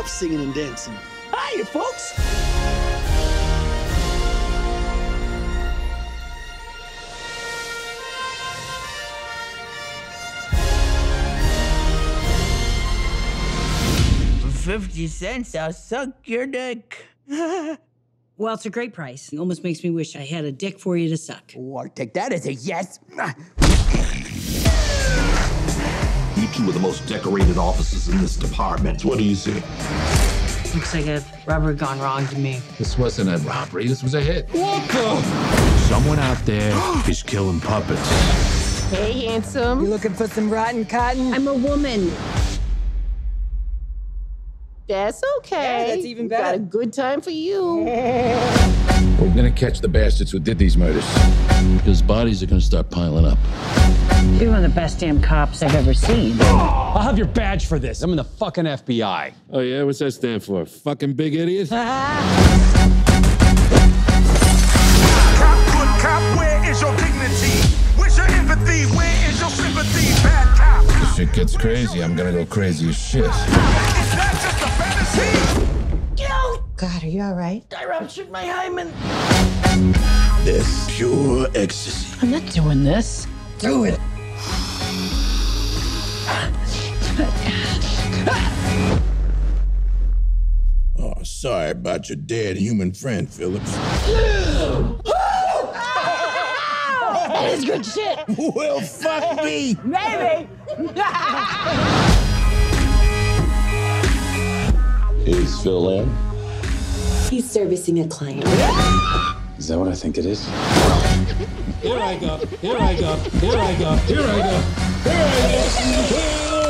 love singing and dancing. Hiya, folks. For 50 cents, I'll suck your dick. Well, it's a great price. It almost makes me wish I had a dick for you to suck. Oh, I'll take that as a yes. You two are the most decorated officers in this department. What do you see? Looks like a robbery gone wrong to me. This wasn't a robbery, this was a hit. What the? Someone out there is killing puppets. Hey, handsome. You looking for some rotten cotton? I'm a woman. That's okay. Yeah, that's even We Got a good time for you. We're gonna catch the bastards who did these murders. Because bodies are gonna start piling up. You're one of the best damn cops I've ever seen. I'll have your badge for this. I'm in the fucking FBI. Oh yeah, what's that stand for? Fucking big idiot? Ah. Cop, good cop, where is your dignity? Where's your empathy? Where is your sympathy? Bad cop. This shit gets crazy. I'm gonna go crazy as shit. God, are you all right? I ruptured my hymen. This pure ecstasy. I'm not doing this. Do it. Oh, sorry about your dead human friend, Phillips. That is good shit. well, fuck me. Maybe. Is Phil in? He's servicing a client. Is that what I think it is? Here I go. Here I go. Here I go. Here I go. Here I'm